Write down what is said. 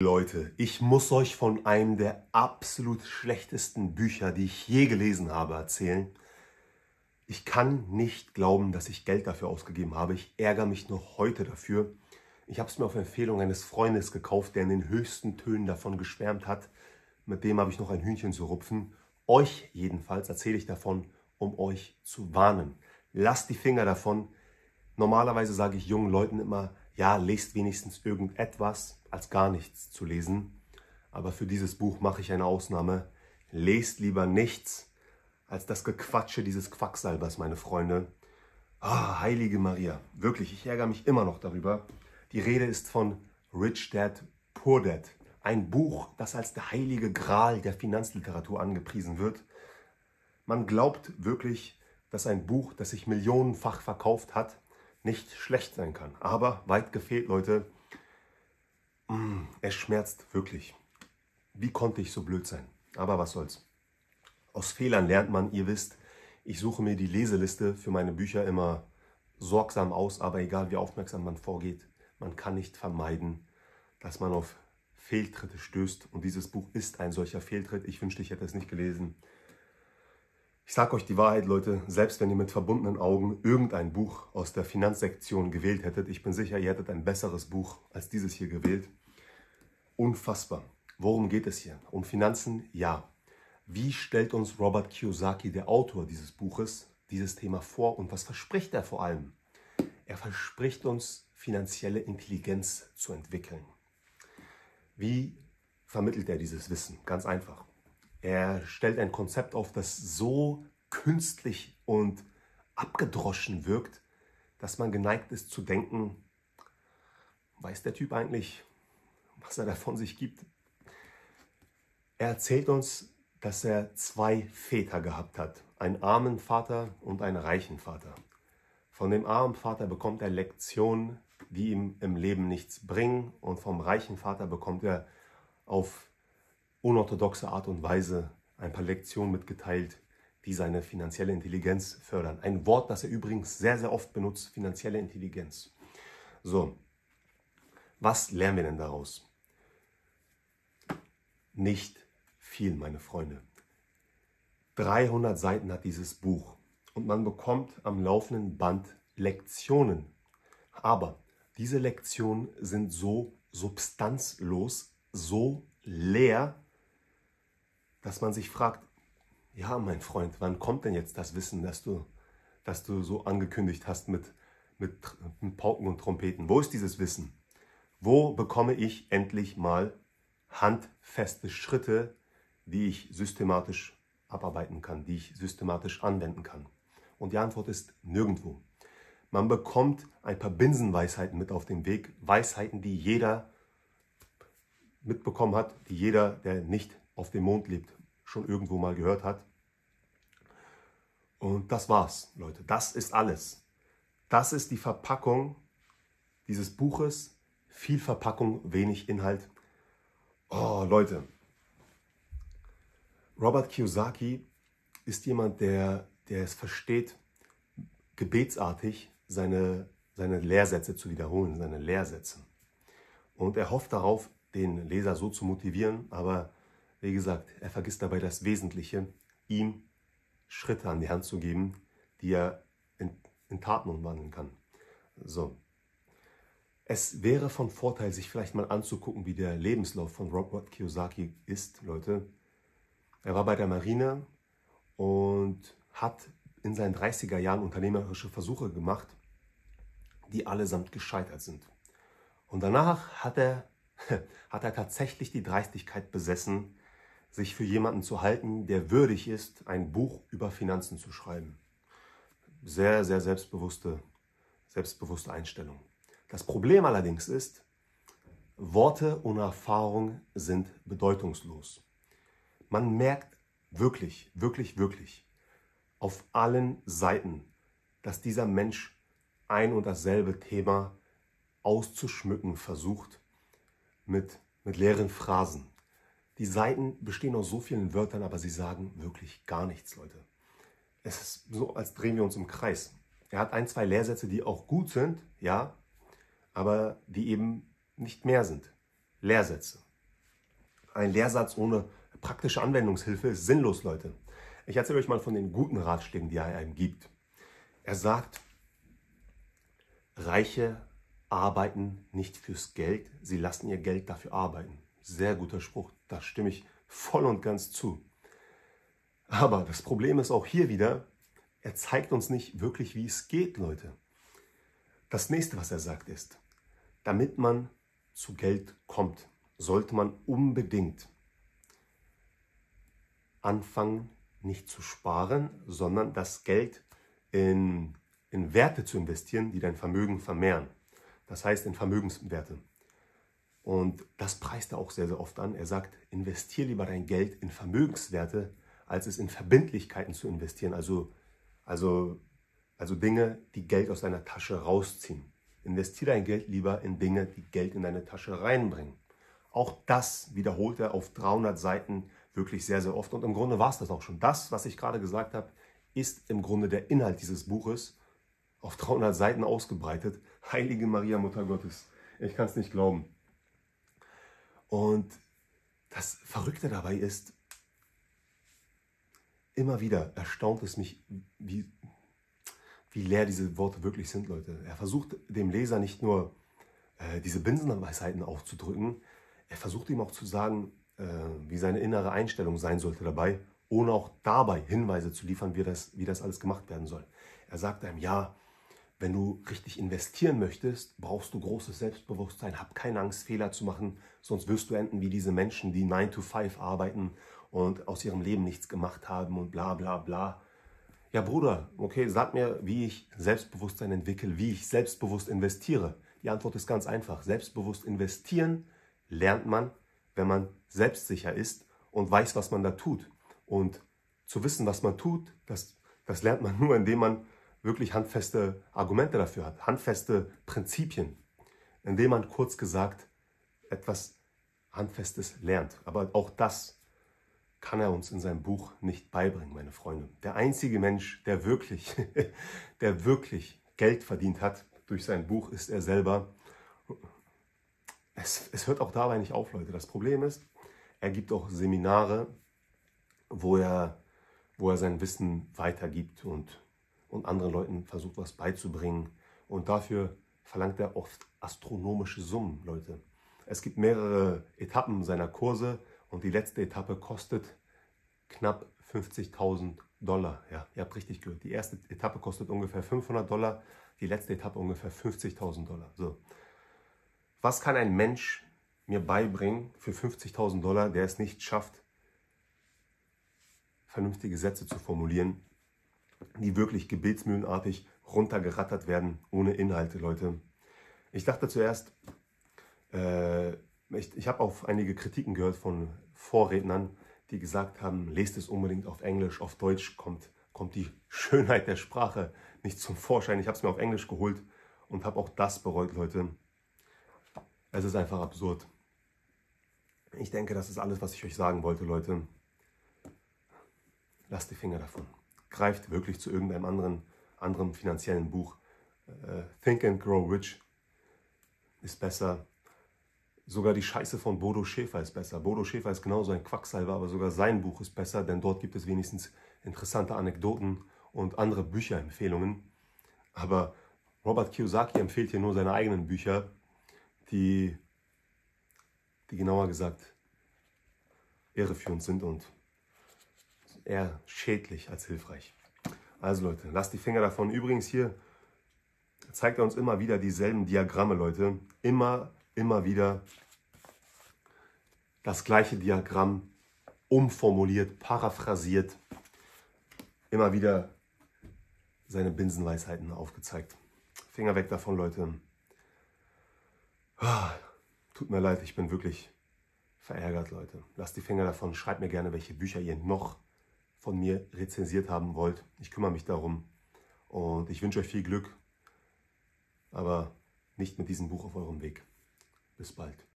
Leute, ich muss euch von einem der absolut schlechtesten Bücher, die ich je gelesen habe, erzählen. Ich kann nicht glauben, dass ich Geld dafür ausgegeben habe. Ich ärgere mich noch heute dafür. Ich habe es mir auf Empfehlung eines Freundes gekauft, der in den höchsten Tönen davon geschwärmt hat. Mit dem habe ich noch ein Hühnchen zu rupfen. Euch jedenfalls erzähle ich davon, um euch zu warnen. Lasst die Finger davon. Normalerweise sage ich jungen Leuten immer, ja, lest wenigstens irgendetwas, als gar nichts zu lesen. Aber für dieses Buch mache ich eine Ausnahme. Lest lieber nichts als das Gequatsche dieses Quacksalbers, meine Freunde. Ah, heilige Maria. Wirklich, ich ärgere mich immer noch darüber. Die Rede ist von Rich Dad, Poor Dad. Ein Buch, das als der heilige Gral der Finanzliteratur angepriesen wird. Man glaubt wirklich, dass ein Buch, das sich millionenfach verkauft hat, nicht schlecht sein kann. Aber weit gefehlt, Leute. Mm, es schmerzt wirklich. Wie konnte ich so blöd sein? Aber was soll's. Aus Fehlern lernt man, ihr wisst, ich suche mir die Leseliste für meine Bücher immer sorgsam aus, aber egal wie aufmerksam man vorgeht, man kann nicht vermeiden, dass man auf Fehltritte stößt. Und dieses Buch ist ein solcher Fehltritt. Ich wünschte, ich hätte es nicht gelesen. Ich sage euch die Wahrheit, Leute, selbst wenn ihr mit verbundenen Augen irgendein Buch aus der Finanzsektion gewählt hättet, ich bin sicher, ihr hättet ein besseres Buch als dieses hier gewählt. Unfassbar. Worum geht es hier? Um Finanzen? Ja. Wie stellt uns Robert Kiyosaki, der Autor dieses Buches, dieses Thema vor und was verspricht er vor allem? Er verspricht uns, finanzielle Intelligenz zu entwickeln. Wie vermittelt er dieses Wissen? Ganz einfach. Er stellt ein Konzept auf, das so künstlich und abgedroschen wirkt, dass man geneigt ist zu denken, weiß der Typ eigentlich, was er davon sich gibt? Er erzählt uns, dass er zwei Väter gehabt hat, einen armen Vater und einen reichen Vater. Von dem armen Vater bekommt er Lektionen, die ihm im Leben nichts bringen und vom reichen Vater bekommt er auf unorthodoxe Art und Weise ein paar Lektionen mitgeteilt, die seine finanzielle Intelligenz fördern. Ein Wort, das er übrigens sehr, sehr oft benutzt, finanzielle Intelligenz. So, was lernen wir denn daraus? Nicht viel, meine Freunde. 300 Seiten hat dieses Buch und man bekommt am laufenden Band Lektionen. Aber diese Lektionen sind so substanzlos, so leer, dass man sich fragt, ja, mein Freund, wann kommt denn jetzt das Wissen, das du, das du so angekündigt hast mit, mit, mit Pauken und Trompeten? Wo ist dieses Wissen? Wo bekomme ich endlich mal handfeste Schritte, die ich systematisch abarbeiten kann, die ich systematisch anwenden kann? Und die Antwort ist nirgendwo. Man bekommt ein paar Binsenweisheiten mit auf den Weg, Weisheiten, die jeder mitbekommen hat, die jeder, der nicht auf dem Mond lebt, schon irgendwo mal gehört hat. Und das war's, Leute. Das ist alles. Das ist die Verpackung dieses Buches. Viel Verpackung, wenig Inhalt. Oh, Leute. Robert Kiyosaki ist jemand, der, der es versteht, gebetsartig seine, seine Lehrsätze zu wiederholen, seine Lehrsätze. Und er hofft darauf, den Leser so zu motivieren, aber wie gesagt, er vergisst dabei das Wesentliche, ihm Schritte an die Hand zu geben, die er in, in Taten umwandeln kann. So. Es wäre von Vorteil, sich vielleicht mal anzugucken, wie der Lebenslauf von Robert Kiyosaki ist, Leute. Er war bei der Marine und hat in seinen 30er Jahren unternehmerische Versuche gemacht, die allesamt gescheitert sind. Und danach hat er, hat er tatsächlich die Dreistigkeit besessen, sich für jemanden zu halten, der würdig ist, ein Buch über Finanzen zu schreiben. Sehr, sehr selbstbewusste, selbstbewusste Einstellung. Das Problem allerdings ist, Worte ohne Erfahrung sind bedeutungslos. Man merkt wirklich, wirklich, wirklich auf allen Seiten, dass dieser Mensch ein und dasselbe Thema auszuschmücken versucht mit, mit leeren Phrasen, die Seiten bestehen aus so vielen Wörtern, aber sie sagen wirklich gar nichts, Leute. Es ist so, als drehen wir uns im Kreis. Er hat ein, zwei Lehrsätze, die auch gut sind, ja, aber die eben nicht mehr sind. Lehrsätze. ein Lehrsatz ohne praktische Anwendungshilfe ist sinnlos, Leute. Ich erzähle euch mal von den guten Ratschlägen, die er einem gibt. Er sagt, Reiche arbeiten nicht fürs Geld, sie lassen ihr Geld dafür arbeiten. Sehr guter Spruch, da stimme ich voll und ganz zu. Aber das Problem ist auch hier wieder, er zeigt uns nicht wirklich, wie es geht, Leute. Das nächste, was er sagt, ist, damit man zu Geld kommt, sollte man unbedingt anfangen, nicht zu sparen, sondern das Geld in, in Werte zu investieren, die dein Vermögen vermehren. Das heißt in Vermögenswerte. Und das preist er auch sehr, sehr oft an. Er sagt, investiere lieber dein Geld in Vermögenswerte, als es in Verbindlichkeiten zu investieren. Also, also, also Dinge, die Geld aus deiner Tasche rausziehen. Investiere dein Geld lieber in Dinge, die Geld in deine Tasche reinbringen. Auch das wiederholt er auf 300 Seiten wirklich sehr, sehr oft. Und im Grunde war es das auch schon. Das, was ich gerade gesagt habe, ist im Grunde der Inhalt dieses Buches auf 300 Seiten ausgebreitet. Heilige Maria, Mutter Gottes. Ich kann es nicht glauben. Und das Verrückte dabei ist, immer wieder erstaunt es mich, wie, wie leer diese Worte wirklich sind, Leute. Er versucht dem Leser nicht nur äh, diese Binsenweisheiten aufzudrücken, er versucht ihm auch zu sagen, äh, wie seine innere Einstellung sein sollte dabei, ohne auch dabei Hinweise zu liefern, wie das, wie das alles gemacht werden soll. Er sagt einem, ja, wenn du richtig investieren möchtest, brauchst du großes Selbstbewusstsein. Hab keine Angst, Fehler zu machen, sonst wirst du enden wie diese Menschen, die 9 to 5 arbeiten und aus ihrem Leben nichts gemacht haben und bla bla bla. Ja, Bruder, okay, sag mir, wie ich Selbstbewusstsein entwickle, wie ich selbstbewusst investiere. Die Antwort ist ganz einfach. Selbstbewusst investieren lernt man, wenn man selbstsicher ist und weiß, was man da tut. Und zu wissen, was man tut, das, das lernt man nur, indem man wirklich handfeste Argumente dafür hat, handfeste Prinzipien, indem man kurz gesagt etwas Handfestes lernt. Aber auch das kann er uns in seinem Buch nicht beibringen, meine Freunde. Der einzige Mensch, der wirklich, der wirklich Geld verdient hat durch sein Buch, ist er selber. Es, es hört auch dabei nicht auf, Leute. Das Problem ist, er gibt auch Seminare, wo er, wo er sein Wissen weitergibt und und anderen Leuten versucht, was beizubringen. Und dafür verlangt er oft astronomische Summen, Leute. Es gibt mehrere Etappen seiner Kurse und die letzte Etappe kostet knapp 50.000 Dollar. Ja, ihr habt richtig gehört. Die erste Etappe kostet ungefähr 500 Dollar, die letzte Etappe ungefähr 50.000 Dollar. So. Was kann ein Mensch mir beibringen für 50.000 Dollar, der es nicht schafft, vernünftige Sätze zu formulieren, die wirklich gebetsmühlenartig runtergerattert werden, ohne Inhalte, Leute. Ich dachte zuerst, äh, ich, ich habe auch einige Kritiken gehört von Vorrednern, die gesagt haben, lest es unbedingt auf Englisch, auf Deutsch kommt, kommt die Schönheit der Sprache nicht zum Vorschein. Ich habe es mir auf Englisch geholt und habe auch das bereut, Leute. Es ist einfach absurd. Ich denke, das ist alles, was ich euch sagen wollte, Leute. Lasst die Finger davon greift wirklich zu irgendeinem anderen, anderen finanziellen Buch. Äh, Think and Grow Rich ist besser. Sogar die Scheiße von Bodo Schäfer ist besser. Bodo Schäfer ist genauso ein Quacksalber, aber sogar sein Buch ist besser, denn dort gibt es wenigstens interessante Anekdoten und andere Bücherempfehlungen. Aber Robert Kiyosaki empfiehlt hier nur seine eigenen Bücher, die, die genauer gesagt irreführend sind und eher schädlich als hilfreich. Also Leute, lasst die Finger davon. Übrigens hier zeigt er uns immer wieder dieselben Diagramme, Leute. Immer, immer wieder das gleiche Diagramm umformuliert, paraphrasiert. Immer wieder seine Binsenweisheiten aufgezeigt. Finger weg davon, Leute. Ah, tut mir leid, ich bin wirklich verärgert, Leute. Lasst die Finger davon. Schreibt mir gerne, welche Bücher ihr noch von mir rezensiert haben wollt. Ich kümmere mich darum und ich wünsche euch viel Glück, aber nicht mit diesem Buch auf eurem Weg. Bis bald.